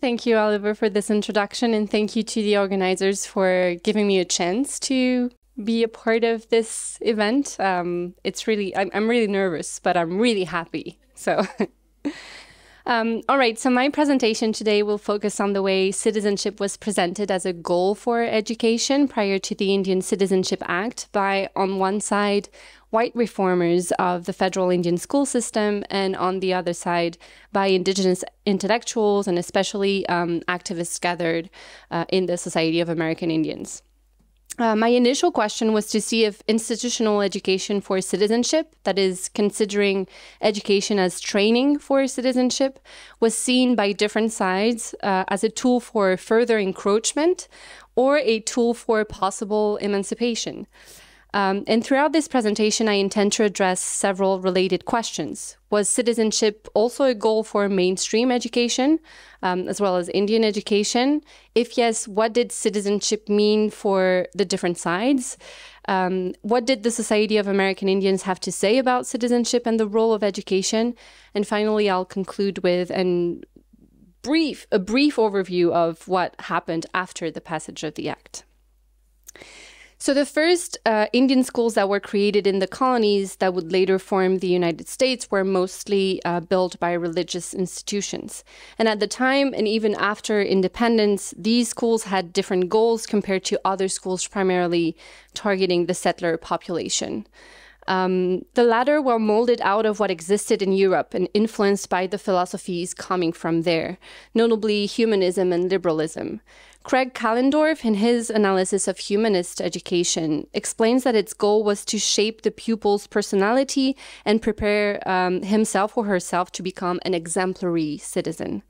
Thank you, Oliver, for this introduction, and thank you to the organizers for giving me a chance to be a part of this event. Um, it's really, I'm, I'm really nervous, but I'm really happy. So. Um, all right, so my presentation today will focus on the way citizenship was presented as a goal for education prior to the Indian Citizenship Act by, on one side, white reformers of the federal Indian school system, and on the other side, by indigenous intellectuals and especially um, activists gathered uh, in the Society of American Indians. Uh, my initial question was to see if institutional education for citizenship, that is, considering education as training for citizenship, was seen by different sides uh, as a tool for further encroachment or a tool for possible emancipation. Um, and throughout this presentation, I intend to address several related questions. Was citizenship also a goal for mainstream education, um, as well as Indian education? If yes, what did citizenship mean for the different sides? Um, what did the Society of American Indians have to say about citizenship and the role of education? And finally, I'll conclude with an brief a brief overview of what happened after the passage of the act. So the first uh, Indian schools that were created in the colonies that would later form the United States were mostly uh, built by religious institutions. And at the time, and even after independence, these schools had different goals compared to other schools primarily targeting the settler population. Um, the latter were molded out of what existed in Europe and influenced by the philosophies coming from there, notably humanism and liberalism. Craig Kallendorf, in his analysis of humanist education, explains that its goal was to shape the pupil's personality and prepare um, himself or herself to become an exemplary citizen.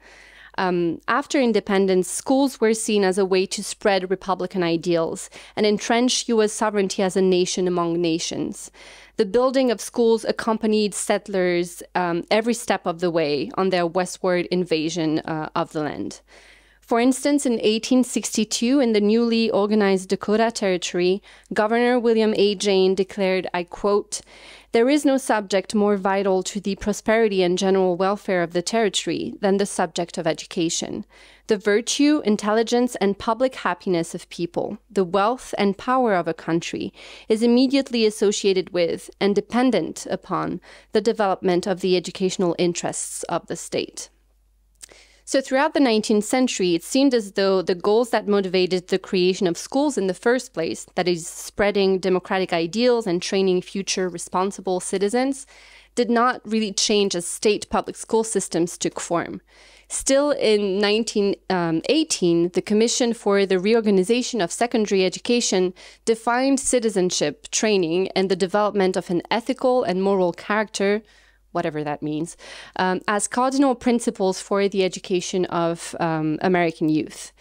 Um, after independence, schools were seen as a way to spread Republican ideals and entrench U.S. sovereignty as a nation among nations. The building of schools accompanied settlers um, every step of the way on their westward invasion uh, of the land. For instance, in 1862, in the newly organized Dakota Territory, Governor William A. Jayne declared, I quote, There is no subject more vital to the prosperity and general welfare of the territory than the subject of education. The virtue, intelligence, and public happiness of people, the wealth and power of a country, is immediately associated with and dependent upon the development of the educational interests of the state. So throughout the 19th century, it seemed as though the goals that motivated the creation of schools in the first place, that is, spreading democratic ideals and training future responsible citizens, did not really change as state public school systems took form. Still in 1918, um, the Commission for the Reorganization of Secondary Education defined citizenship training and the development of an ethical and moral character whatever that means, um, as cardinal principles for the education of um, American youth.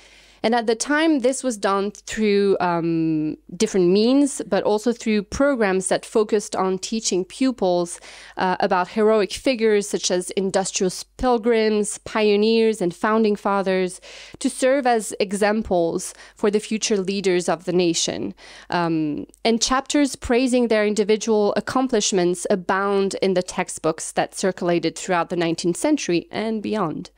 And at the time, this was done through um, different means, but also through programs that focused on teaching pupils uh, about heroic figures such as industrious pilgrims, pioneers, and founding fathers to serve as examples for the future leaders of the nation. Um, and chapters praising their individual accomplishments abound in the textbooks that circulated throughout the 19th century and beyond.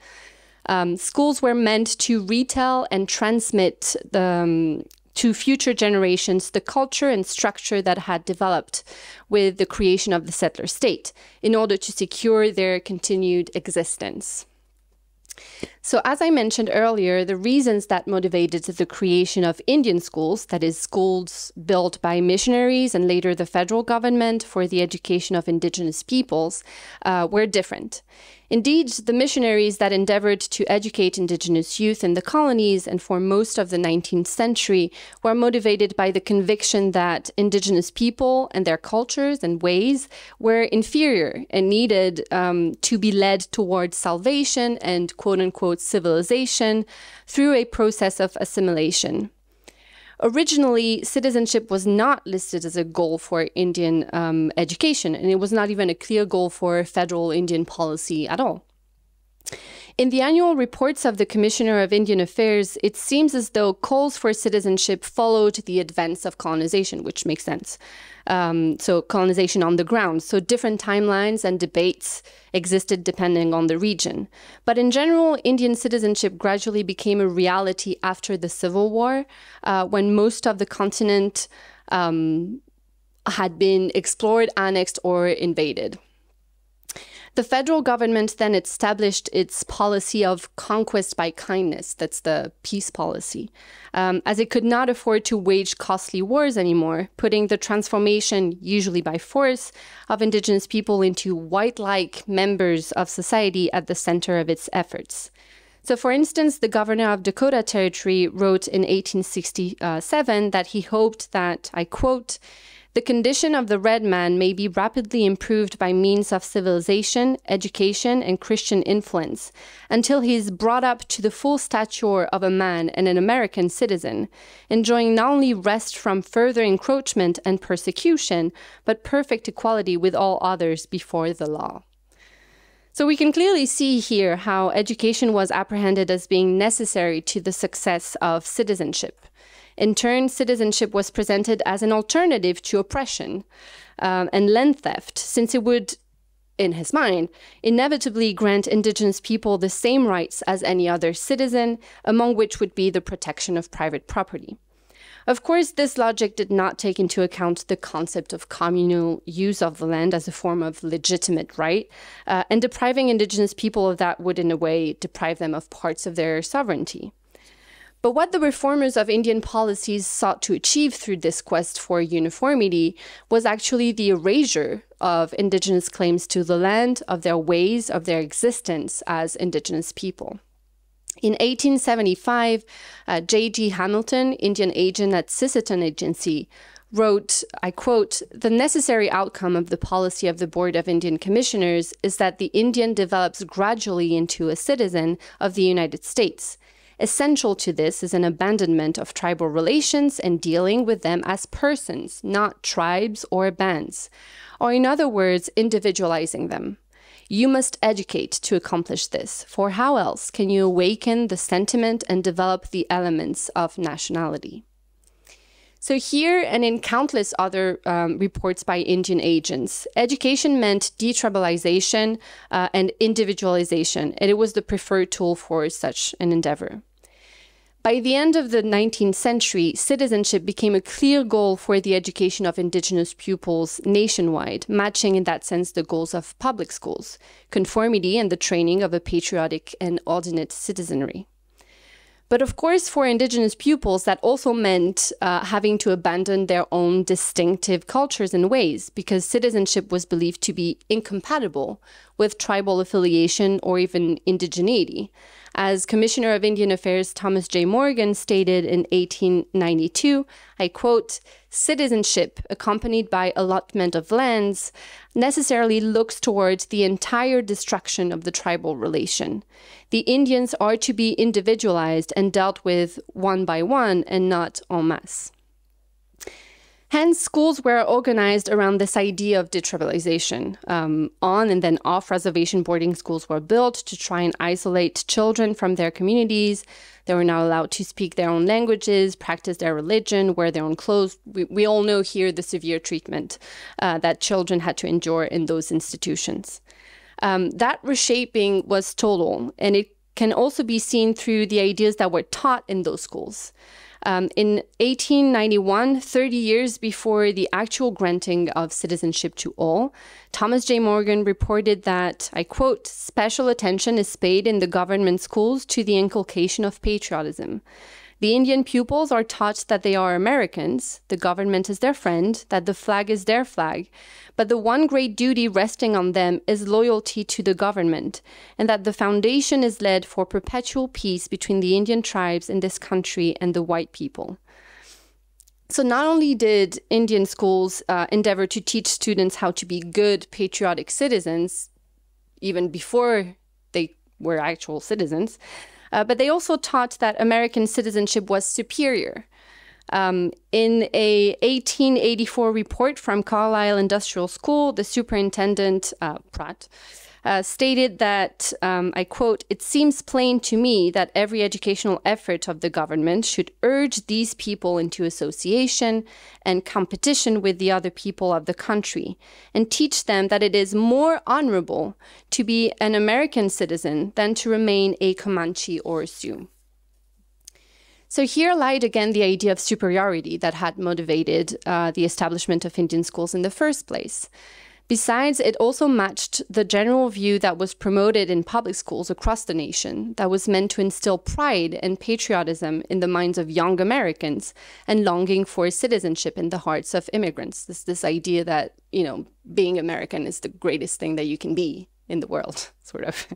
Um, schools were meant to retell and transmit the, um, to future generations the culture and structure that had developed with the creation of the settler state in order to secure their continued existence. So, as I mentioned earlier, the reasons that motivated the creation of Indian schools, that is, schools built by missionaries and later the federal government for the education of indigenous peoples, uh, were different. Indeed, the missionaries that endeavored to educate indigenous youth in the colonies and for most of the 19th century were motivated by the conviction that indigenous people and their cultures and ways were inferior and needed um, to be led towards salvation and quote unquote civilization through a process of assimilation. Originally, citizenship was not listed as a goal for Indian um, education, and it was not even a clear goal for federal Indian policy at all. In the annual reports of the Commissioner of Indian Affairs, it seems as though calls for citizenship followed the advance of colonization, which makes sense. Um, so, colonization on the ground. So, different timelines and debates existed depending on the region. But in general, Indian citizenship gradually became a reality after the Civil War, uh, when most of the continent um, had been explored, annexed, or invaded. The federal government then established its policy of conquest by kindness. That's the peace policy, um, as it could not afford to wage costly wars anymore, putting the transformation, usually by force, of indigenous people into white like members of society at the center of its efforts. So, for instance, the governor of Dakota Territory wrote in 1867 that he hoped that, I quote, the condition of the red man may be rapidly improved by means of civilization, education, and Christian influence, until he is brought up to the full stature of a man and an American citizen, enjoying not only rest from further encroachment and persecution, but perfect equality with all others before the law. So we can clearly see here how education was apprehended as being necessary to the success of citizenship. In turn, citizenship was presented as an alternative to oppression um, and land theft, since it would, in his mind, inevitably grant indigenous people the same rights as any other citizen, among which would be the protection of private property. Of course, this logic did not take into account the concept of communal use of the land as a form of legitimate right, uh, and depriving indigenous people of that would, in a way, deprive them of parts of their sovereignty. But what the reformers of Indian policies sought to achieve through this quest for uniformity was actually the erasure of indigenous claims to the land, of their ways, of their existence as indigenous people. In 1875, uh, J.G. Hamilton, Indian agent at Sisseton Agency, wrote, I quote, the necessary outcome of the policy of the Board of Indian Commissioners is that the Indian develops gradually into a citizen of the United States Essential to this is an abandonment of tribal relations and dealing with them as persons, not tribes or bands, or in other words, individualizing them. You must educate to accomplish this, for how else can you awaken the sentiment and develop the elements of nationality? So, here and in countless other um, reports by Indian agents, education meant detribalization uh, and individualization, and it was the preferred tool for such an endeavor. By the end of the 19th century, citizenship became a clear goal for the education of indigenous pupils nationwide, matching in that sense the goals of public schools, conformity, and the training of a patriotic and ordinate citizenry. But of course, for indigenous pupils, that also meant uh, having to abandon their own distinctive cultures and ways, because citizenship was believed to be incompatible with tribal affiliation or even indigeneity. As Commissioner of Indian Affairs Thomas J. Morgan stated in 1892, I quote, citizenship accompanied by allotment of lands necessarily looks towards the entire destruction of the tribal relation. The Indians are to be individualized and dealt with one by one and not en masse. Hence, schools were organized around this idea of detribalization. Um, on and then off reservation boarding schools were built to try and isolate children from their communities. They were not allowed to speak their own languages, practice their religion, wear their own clothes. We, we all know here the severe treatment uh, that children had to endure in those institutions. Um, that reshaping was total, and it can also be seen through the ideas that were taught in those schools. Um, in 1891, 30 years before the actual granting of citizenship to all, Thomas J. Morgan reported that, I quote, special attention is paid in the government schools to the inculcation of patriotism. The Indian pupils are taught that they are Americans, the government is their friend, that the flag is their flag, but the one great duty resting on them is loyalty to the government, and that the foundation is led for perpetual peace between the Indian tribes in this country and the white people. So, not only did Indian schools uh, endeavor to teach students how to be good, patriotic citizens, even before they were actual citizens, uh, but they also taught that American citizenship was superior. Um, in a 1884 report from Carlisle Industrial School, the superintendent, uh, Pratt, uh, stated that, um, I quote, it seems plain to me that every educational effort of the government should urge these people into association and competition with the other people of the country and teach them that it is more honorable to be an American citizen than to remain a Comanche or Sioux. So here lied again the idea of superiority that had motivated uh, the establishment of Indian schools in the first place. Besides, it also matched the general view that was promoted in public schools across the nation, that was meant to instill pride and patriotism in the minds of young Americans and longing for citizenship in the hearts of immigrants. This, this idea that, you know, being American is the greatest thing that you can be in the world, sort of.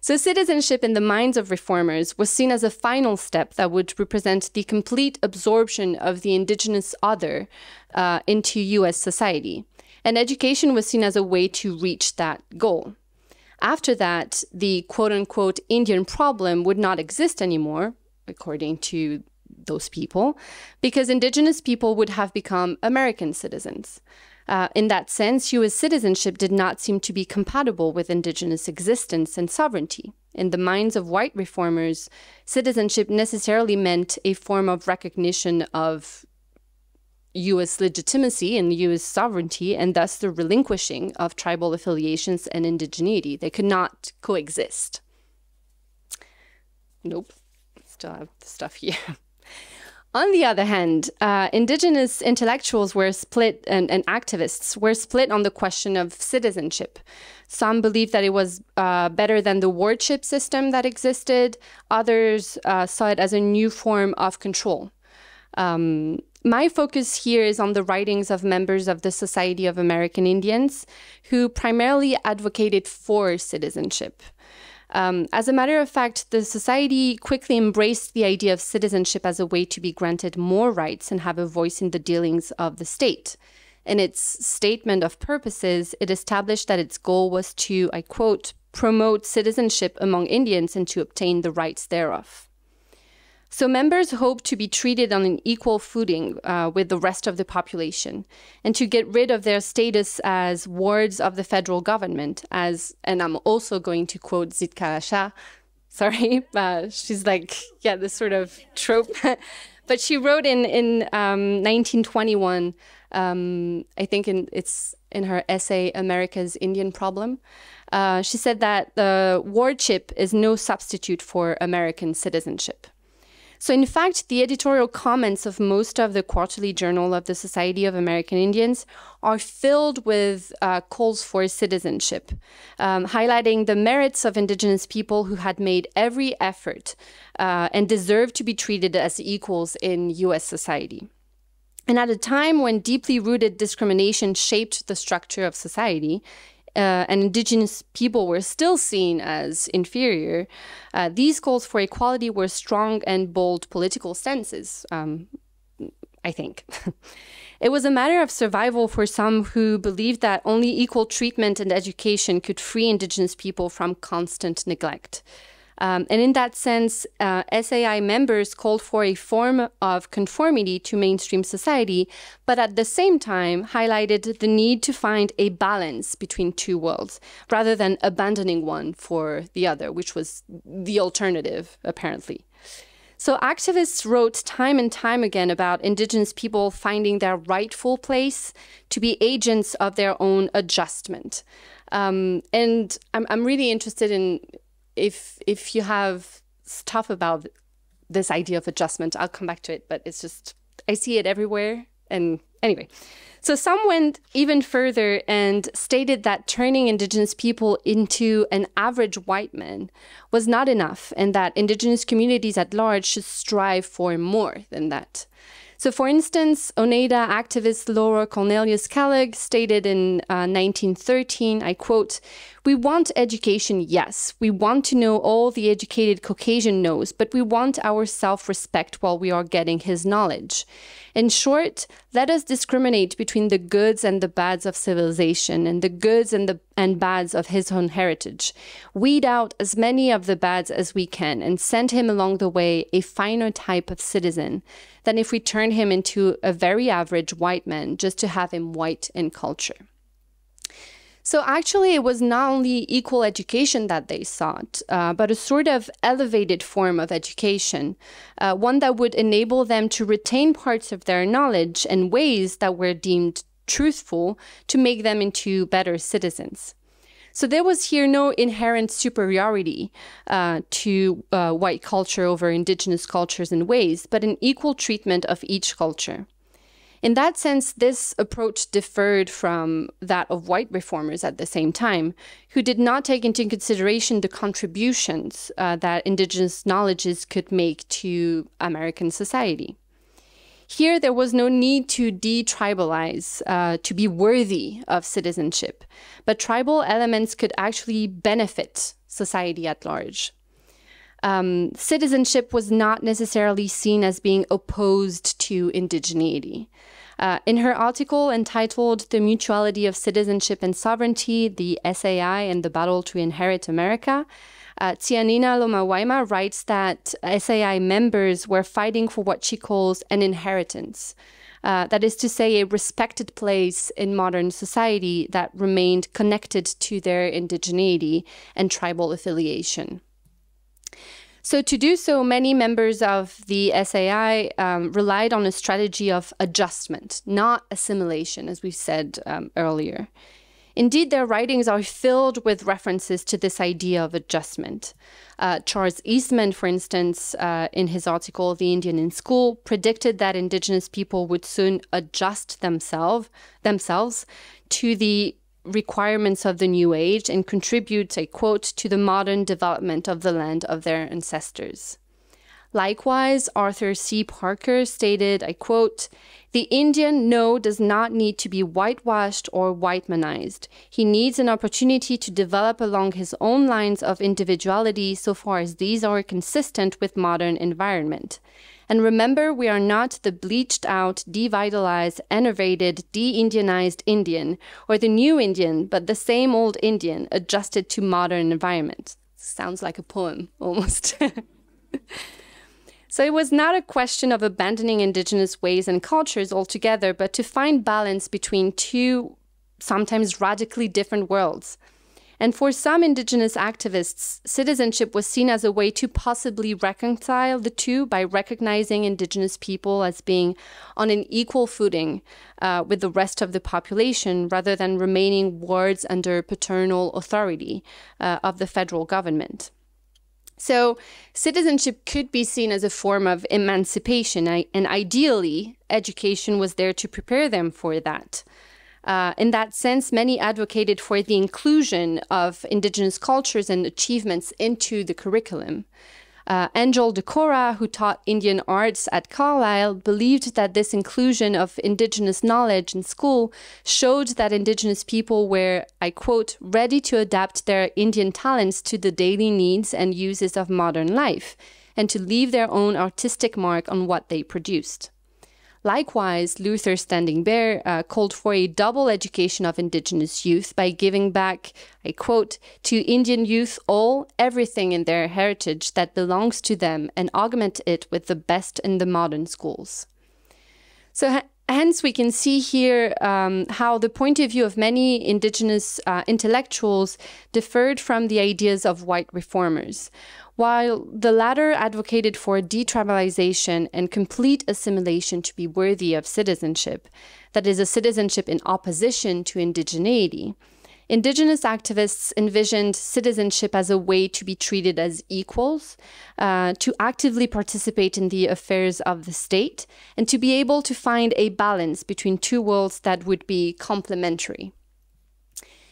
So, citizenship in the minds of reformers was seen as a final step that would represent the complete absorption of the indigenous other uh, into US society. And education was seen as a way to reach that goal. After that, the quote unquote Indian problem would not exist anymore, according to those people, because indigenous people would have become American citizens. Uh, in that sense, US citizenship did not seem to be compatible with indigenous existence and sovereignty. In the minds of white reformers, citizenship necessarily meant a form of recognition of US legitimacy and US sovereignty, and thus the relinquishing of tribal affiliations and indigeneity. They could not coexist. Nope, still have stuff here. On the other hand, uh, indigenous intellectuals were split and, and, activists were split on the question of citizenship. Some believed that it was uh, better than the wardship system that existed. Others uh, saw it as a new form of control. Um, my focus here is on the writings of members of the Society of American Indians who primarily advocated for citizenship. Um, as a matter of fact, the society quickly embraced the idea of citizenship as a way to be granted more rights and have a voice in the dealings of the state. In its statement of purposes, it established that its goal was to, I quote, promote citizenship among Indians and to obtain the rights thereof. So members hope to be treated on an equal footing uh, with the rest of the population and to get rid of their status as wards of the federal government as, and I'm also going to quote Zitkala-Sa, sorry, uh, she's like, yeah, this sort of trope. but she wrote in, in um, 1921, um, I think in, it's in her essay, America's Indian Problem, uh, she said that the wardship is no substitute for American citizenship. So, in fact, the editorial comments of most of the quarterly journal of the Society of American Indians are filled with uh, calls for citizenship, um, highlighting the merits of Indigenous people who had made every effort uh, and deserved to be treated as equals in US society. And at a time when deeply rooted discrimination shaped the structure of society, uh, and indigenous people were still seen as inferior, uh, these calls for equality were strong and bold political stances, um, I think. it was a matter of survival for some who believed that only equal treatment and education could free indigenous people from constant neglect. Um, and in that sense, uh, SAI members called for a form of conformity to mainstream society, but at the same time highlighted the need to find a balance between two worlds rather than abandoning one for the other, which was the alternative, apparently. So activists wrote time and time again about indigenous people finding their rightful place to be agents of their own adjustment. Um, and I'm, I'm really interested in if if you have stuff about this idea of adjustment, I'll come back to it, but it's just I see it everywhere. And anyway, so some went even further and stated that turning indigenous people into an average white man was not enough, and that indigenous communities at large should strive for more than that. So, for instance, Oneida activist Laura Cornelius Kellogg stated in uh, 1913, I quote, We want education, yes. We want to know all the educated Caucasian knows, but we want our self respect while we are getting his knowledge. In short, let us discriminate between the goods and the bads of civilization and the goods and the and bads of his own heritage. Weed out as many of the bads as we can and send him along the way a finer type of citizen than if we turn him into a very average white man just to have him white in culture. So actually, it was not only equal education that they sought, uh, but a sort of elevated form of education, uh, one that would enable them to retain parts of their knowledge and ways that were deemed truthful to make them into better citizens. So there was here no inherent superiority uh, to uh, white culture over indigenous cultures and ways, but an equal treatment of each culture. In that sense, this approach differed from that of white reformers at the same time, who did not take into consideration the contributions uh, that indigenous knowledges could make to American society. Here, there was no need to detribalize uh, to be worthy of citizenship, but tribal elements could actually benefit society at large. Um, citizenship was not necessarily seen as being opposed to indigeneity. Uh, in her article entitled The Mutuality of Citizenship and Sovereignty, the SAI and the Battle to Inherit America, uh, Tsianina Lomawaima writes that SAI members were fighting for what she calls an inheritance. Uh, that is to say, a respected place in modern society that remained connected to their indigeneity and tribal affiliation. So, to do so, many members of the SAI um, relied on a strategy of adjustment, not assimilation, as we said um, earlier. Indeed, their writings are filled with references to this idea of adjustment. Uh, Charles Eastman, for instance, uh, in his article, The Indian in School, predicted that indigenous people would soon adjust themselves, themselves to the requirements of the new age and contribute, a quote, to the modern development of the land of their ancestors. Likewise, Arthur C. Parker stated, I quote, The Indian, no, does not need to be whitewashed or whitemanized. He needs an opportunity to develop along his own lines of individuality so far as these are consistent with modern environment. And remember, we are not the bleached out, devitalized, enervated, de Indianized Indian or the new Indian, but the same old Indian adjusted to modern environment. Sounds like a poem almost. so it was not a question of abandoning indigenous ways and cultures altogether, but to find balance between two sometimes radically different worlds. And for some indigenous activists, citizenship was seen as a way to possibly reconcile the two by recognizing indigenous people as being on an equal footing uh, with the rest of the population rather than remaining wards under paternal authority uh, of the federal government. So, citizenship could be seen as a form of emancipation, and ideally, education was there to prepare them for that. Uh, in that sense, many advocated for the inclusion of indigenous cultures and achievements into the curriculum. Uh, Angel Decora, who taught Indian arts at Carlisle, believed that this inclusion of indigenous knowledge in school showed that indigenous people were, I quote, ready to adapt their Indian talents to the daily needs and uses of modern life, and to leave their own artistic mark on what they produced. Likewise, Luther Standing Bear uh, called for a double education of indigenous youth by giving back, I quote, to Indian youth all, everything in their heritage that belongs to them and augment it with the best in the modern schools. So, hence, we can see here um, how the point of view of many indigenous uh, intellectuals differed from the ideas of white reformers. While the latter advocated for detribalization and complete assimilation to be worthy of citizenship, that is, a citizenship in opposition to indigeneity, Indigenous activists envisioned citizenship as a way to be treated as equals, uh, to actively participate in the affairs of the state, and to be able to find a balance between two worlds that would be complementary.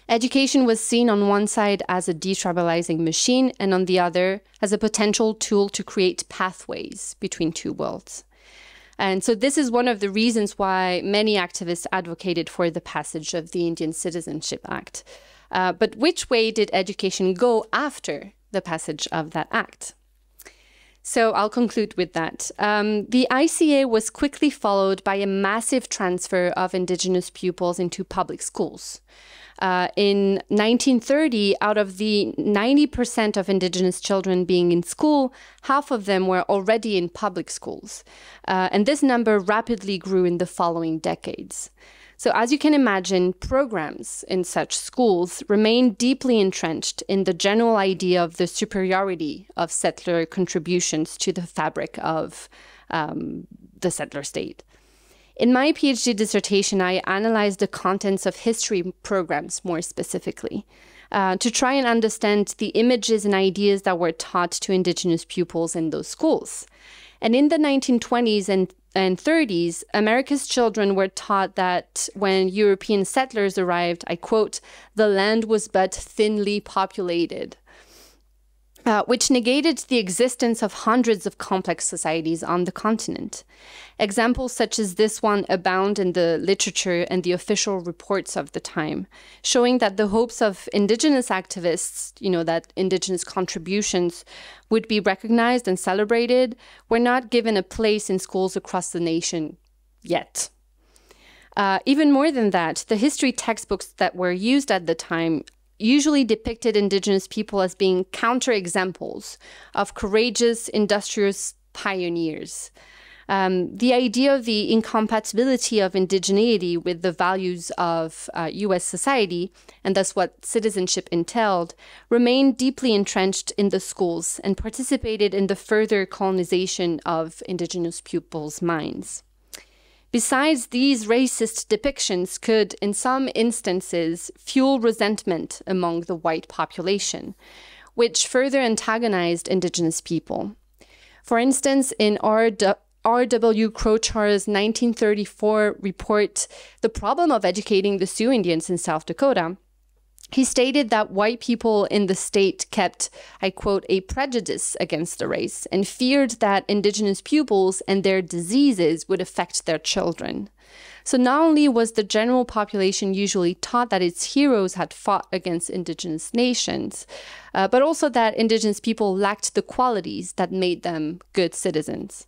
Education was seen on one side as a detribalizing machine and on the other as a potential tool to create pathways between two worlds. And so, this is one of the reasons why many activists advocated for the passage of the Indian Citizenship Act. Uh, but which way did education go after the passage of that act? So I'll conclude with that. Um, the ICA was quickly followed by a massive transfer of Indigenous pupils into public schools. Uh, in 1930, out of the 90% of Indigenous children being in school, half of them were already in public schools. Uh, and this number rapidly grew in the following decades. So, as you can imagine, programs in such schools remain deeply entrenched in the general idea of the superiority of settler contributions to the fabric of um, the settler state. In my PhD dissertation, I analyzed the contents of history programs more specifically uh, to try and understand the images and ideas that were taught to Indigenous pupils in those schools. And in the 1920s and and 30s, America's children were taught that when European settlers arrived, I quote, the land was but thinly populated uh, which negated the existence of hundreds of complex societies on the continent. Examples such as this one abound in the literature and the official reports of the time, showing that the hopes of indigenous activists, you know, that indigenous contributions would be recognized and celebrated, were not given a place in schools across the nation yet. Uh, even more than that, the history textbooks that were used at the time usually depicted indigenous people as being counterexamples of courageous, industrious pioneers. Um, the idea of the incompatibility of indigeneity with the values of uh, US society, and thus what citizenship entailed, remained deeply entrenched in the schools and participated in the further colonization of indigenous pupils' minds. Besides, these racist depictions could, in some instances, fuel resentment among the white population, which further antagonized indigenous people. For instance, in R.W. Crochar's 1934 report, The Problem of Educating the Sioux Indians in South Dakota, he stated that white people in the state kept, I quote, a prejudice against the race and feared that indigenous pupils and their diseases would affect their children. So not only was the general population usually taught that its heroes had fought against indigenous nations, uh, but also that indigenous people lacked the qualities that made them good citizens.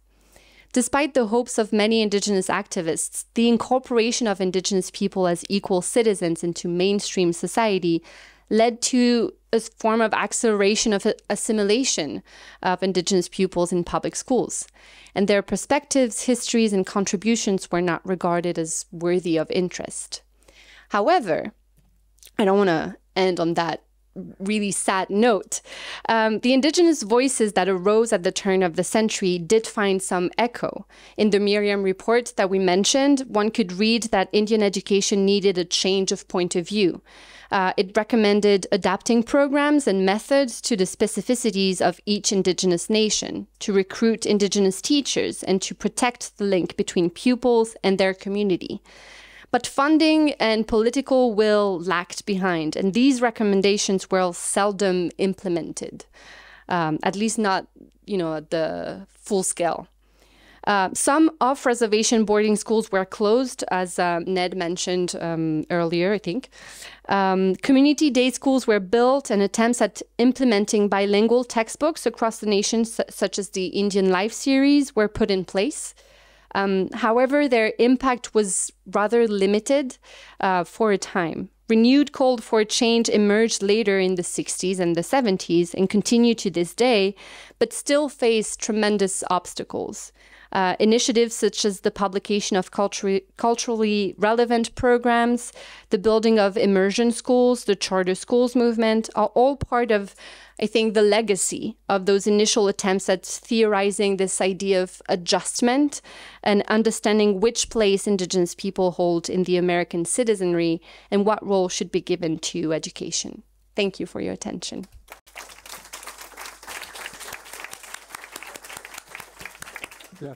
Despite the hopes of many Indigenous activists, the incorporation of Indigenous people as equal citizens into mainstream society led to a form of acceleration of assimilation of Indigenous pupils in public schools. And their perspectives, histories, and contributions were not regarded as worthy of interest. However, I don't want to end on that really sad note. Um, the indigenous voices that arose at the turn of the century did find some echo. In the Meriam report that we mentioned, one could read that Indian education needed a change of point of view. Uh, it recommended adapting programs and methods to the specificities of each indigenous nation, to recruit indigenous teachers, and to protect the link between pupils and their community. But funding and political will lacked behind, and these recommendations were seldom implemented, um, at least not, you know, at the full scale. Uh, some off reservation boarding schools were closed, as uh, Ned mentioned um, earlier, I think. Um, community day schools were built, and attempts at implementing bilingual textbooks across the nation, such as the Indian Life series, were put in place. Um, however, their impact was rather limited uh, for a time. Renewed call for change emerged later in the 60s and the 70s and continue to this day, but still face tremendous obstacles. Uh, initiatives such as the publication of culturally, culturally relevant programs, the building of immersion schools, the charter schools movement are all part of I think the legacy of those initial attempts at theorizing this idea of adjustment and understanding which place Indigenous people hold in the American citizenry and what role should be given to education. Thank you for your attention. Yeah,